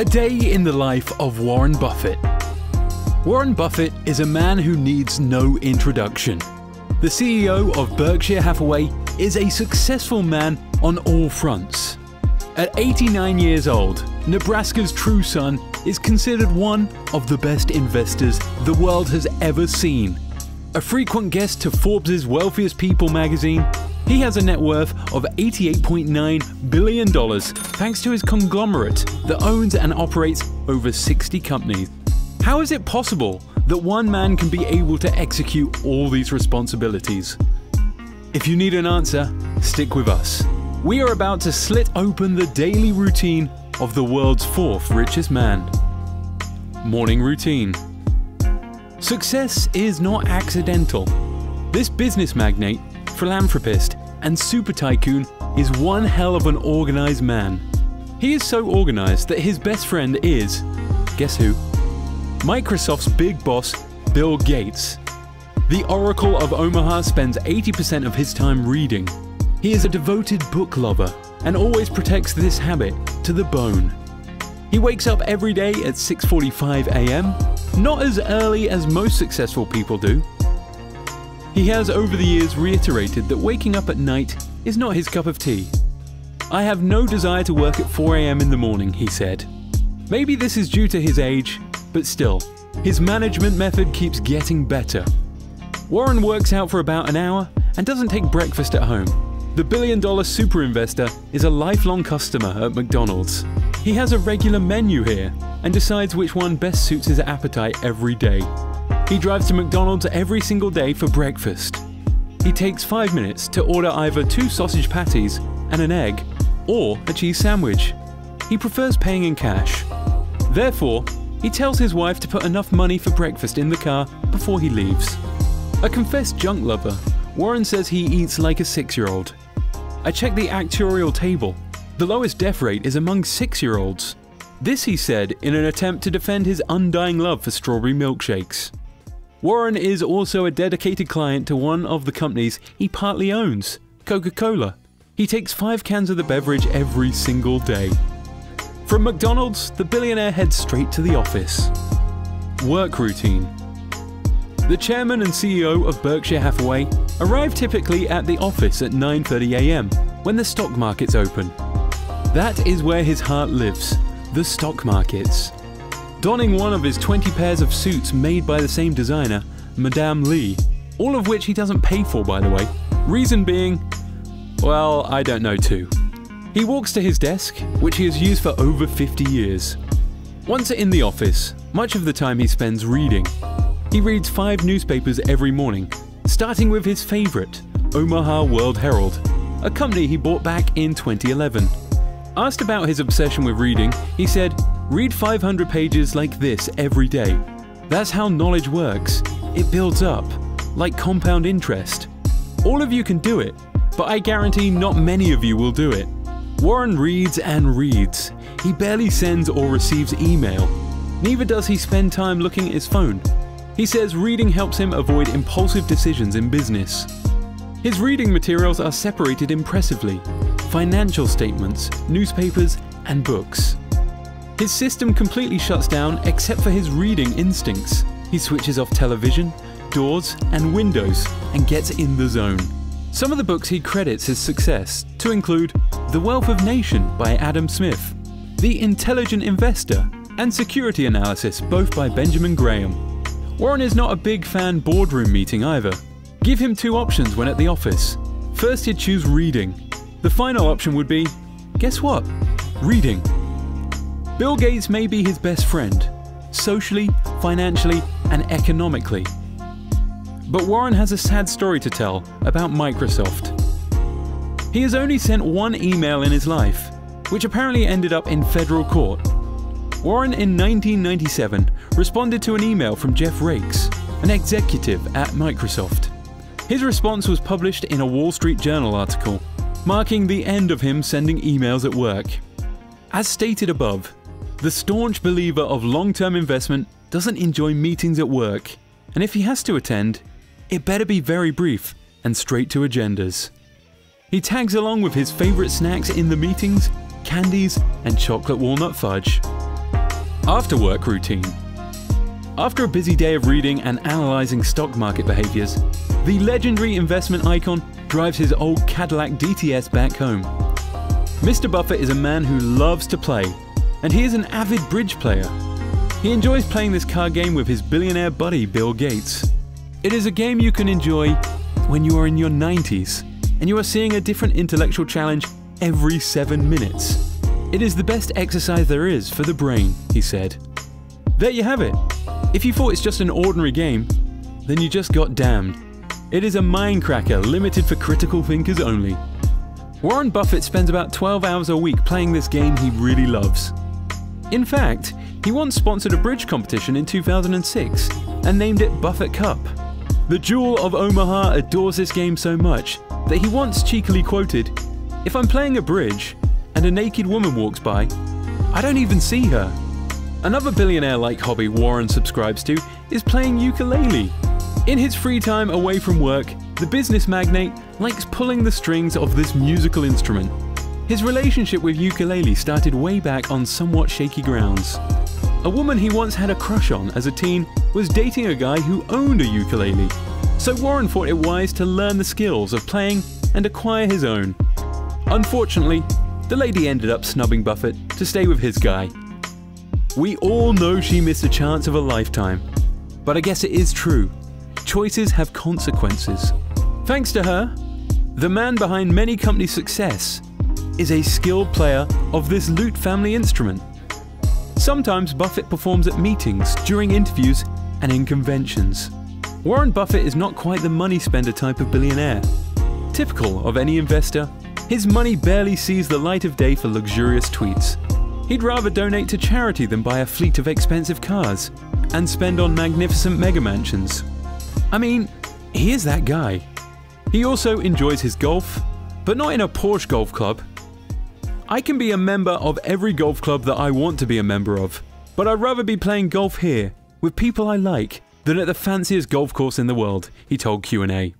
A day in the life of Warren Buffett. Warren Buffett is a man who needs no introduction. The CEO of Berkshire Hathaway is a successful man on all fronts. At 89 years old, Nebraska's true son is considered one of the best investors the world has ever seen. A frequent guest to Forbes' Wealthiest People magazine, he has a net worth of $88.9 billion thanks to his conglomerate that owns and operates over 60 companies. How is it possible that one man can be able to execute all these responsibilities? If you need an answer, stick with us. We are about to slit open the daily routine of the world's fourth richest man. Morning routine. Success is not accidental. This business magnate, philanthropist, and super tycoon is one hell of an organized man. He is so organized that his best friend is, guess who? Microsoft's big boss, Bill Gates. The Oracle of Omaha spends 80% of his time reading. He is a devoted book lover and always protects this habit to the bone. He wakes up every day at 6:45 a.m., not as early as most successful people do. He has over the years reiterated that waking up at night is not his cup of tea. I have no desire to work at 4 a.m. in the morning, he said. Maybe this is due to his age, but still, his management method keeps getting better. Warren works out for about an hour and doesn't take breakfast at home. The billion dollar super investor is a lifelong customer at McDonald's. He has a regular menu here and decides which one best suits his appetite every day. He drives to McDonald's every single day for breakfast. He takes 5 minutes to order either two sausage patties and an egg, or a cheese sandwich. He prefers paying in cash. Therefore, he tells his wife to put enough money for breakfast in the car before he leaves. A confessed junk lover, Warren says he eats like a six year old. I checked the actuarial table the lowest death rate is among six year olds. This he said in an attempt to defend his undying love for strawberry milkshakes. Warren is also a dedicated client to one of the companies he partly owns, Coca Cola. He takes five cans of the beverage every single day. From McDonald's, the billionaire heads straight to the office. Work routine. The chairman and CEO of Berkshire Hathaway arrive typically at the office at 9.30am when the stock markets open. That is where his heart lives, the stock markets. Donning one of his 20 pairs of suits made by the same designer, Madame Lee, all of which he doesn't pay for by the way, reason being, well, I don't know too. He walks to his desk, which he has used for over 50 years. Once in the office, much of the time he spends reading. He reads five newspapers every morning, starting with his favourite, Omaha World Herald, a company he bought back in 2011. Asked about his obsession with reading, he said, Read 500 pages like this every day. That's how knowledge works. It builds up, like compound interest. All of you can do it, but I guarantee not many of you will do it. Warren reads and reads. He barely sends or receives email. Neither does he spend time looking at his phone. He says reading helps him avoid impulsive decisions in business. His reading materials are separated impressively financial statements, newspapers, and books. His system completely shuts down except for his reading instincts. He switches off television, doors, and windows and gets in the zone. Some of the books he credits his success to include The Wealth of Nation by Adam Smith, The Intelligent Investor, and Security Analysis, both by Benjamin Graham. Warren is not a big fan boardroom meeting either. Give him two options when at the office. First, he'd choose reading, the final option would be guess what? Reading. Bill Gates may be his best friend, socially, financially, and economically. But Warren has a sad story to tell about Microsoft. He has only sent one email in his life, which apparently ended up in federal court. Warren in 1997 responded to an email from Jeff Raikes, an executive at Microsoft. His response was published in a Wall Street Journal article marking the end of him sending emails at work. As stated above, the staunch believer of long term investment doesn't enjoy meetings at work, and if he has to attend, it better be very brief and straight to agendas. He tags along with his favourite snacks in the meetings, candies, and chocolate walnut fudge. After work routine. After a busy day of reading and analysing stock market behaviours, the legendary investment icon drives his old Cadillac DTS back home. Mr. Buffett is a man who loves to play, and he is an avid bridge player. He enjoys playing this card game with his billionaire buddy Bill Gates. It is a game you can enjoy when you are in your 90s and you are seeing a different intellectual challenge every 7 minutes. It is the best exercise there is for the brain, he said. There you have it. If you thought it's just an ordinary game, then you just got damned. It is a mindcracker limited for critical thinkers only. Warren Buffett spends about 12 hours a week playing this game he really loves. In fact, he once sponsored a bridge competition in 2006 and named it Buffett Cup. The Jewel of Omaha adores this game so much that he once cheekily quoted, If I'm playing a bridge and a naked woman walks by, I don't even see her. Another billionaire like hobby Warren subscribes to is playing ukulele. In his free time away from work, the business magnate likes pulling the strings of this musical instrument. His relationship with ukulele started way back on somewhat shaky grounds. A woman he once had a crush on as a teen was dating a guy who owned a ukulele, so Warren thought it wise to learn the skills of playing and acquire his own. Unfortunately, the lady ended up snubbing Buffett to stay with his guy. We all know she missed a chance of a lifetime. But I guess it is true. Choices have consequences. Thanks to her, the man behind many companies' success is a skilled player of this lute family instrument. Sometimes Buffett performs at meetings, during interviews, and in conventions. Warren Buffett is not quite the money spender type of billionaire. Typical of any investor, his money barely sees the light of day for luxurious tweets. He'd rather donate to charity than buy a fleet of expensive cars and spend on magnificent mega mansions. I mean, he is that guy. He also enjoys his golf, but not in a Porsche golf club. I can be a member of every golf club that I want to be a member of, but I'd rather be playing golf here with people I like than at the fanciest golf course in the world, he told Q&A.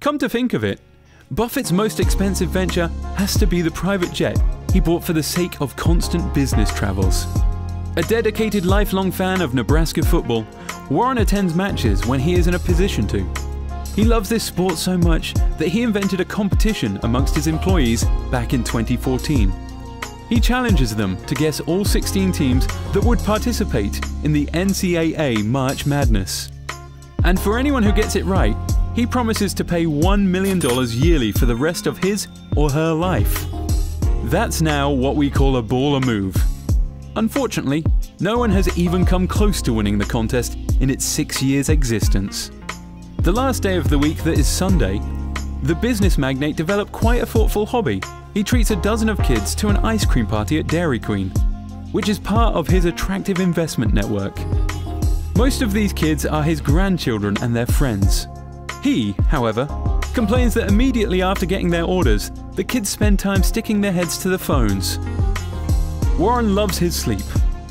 Come to think of it, Buffett's most expensive venture has to be the private jet he bought for the sake of constant business travels. A dedicated lifelong fan of Nebraska football, Warren attends matches when he is in a position to. He loves this sport so much that he invented a competition amongst his employees back in 2014. He challenges them to guess all 16 teams that would participate in the NCAA March Madness. And for anyone who gets it right, he promises to pay $1 million yearly for the rest of his or her life. That's now what we call a baller move. Unfortunately, no one has even come close to winning the contest in its six years' existence. The last day of the week that is Sunday, the business magnate developed quite a thoughtful hobby. He treats a dozen of kids to an ice cream party at Dairy Queen, which is part of his attractive investment network. Most of these kids are his grandchildren and their friends. He, however, complains that immediately after getting their orders, the kids spend time sticking their heads to the phones. Warren loves his sleep.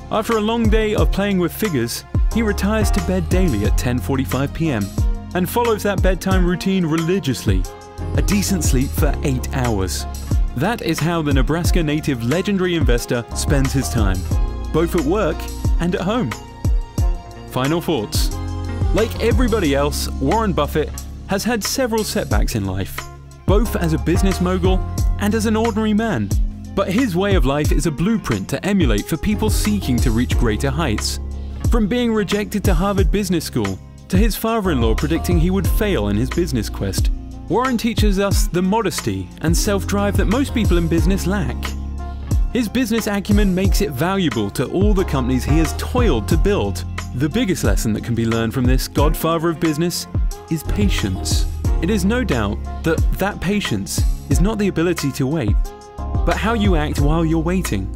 After a long day of playing with figures, he retires to bed daily at 10:45 p.m. and follows that bedtime routine religiously. A decent sleep for 8 hours. That is how the Nebraska native legendary investor spends his time, both at work and at home. Final thoughts. Like everybody else, Warren Buffett has had several setbacks in life, both as a business mogul and as an ordinary man. But his way of life is a blueprint to emulate for people seeking to reach greater heights. From being rejected to Harvard Business School, to his father-in-law predicting he would fail in his business quest, Warren teaches us the modesty and self-drive that most people in business lack. His business acumen makes it valuable to all the companies he has toiled to build. The biggest lesson that can be learned from this godfather of business is patience. It is no doubt that that patience is not the ability to wait, but how you act while you're waiting.